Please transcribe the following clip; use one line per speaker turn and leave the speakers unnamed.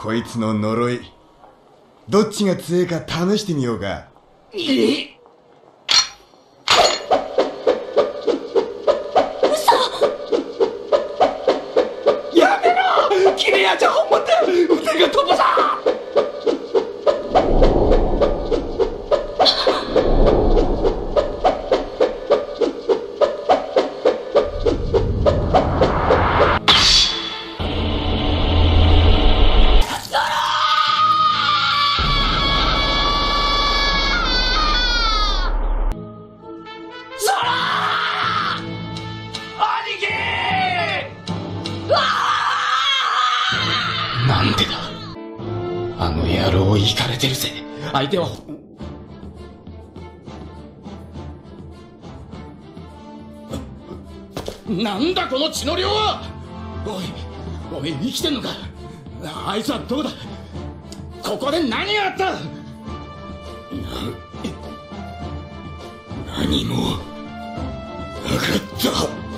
こいつの呪いどっちが強いか試してみようか。
えやめろ！君はじゃ本物だ腕が飛ぶぞ！なんでだ？あの野郎イかれてるぜ。相手は。なんだこの血の量は？おいおめえ生きてんのか？あいつはどこだ？ここで何があった？何も。なかった。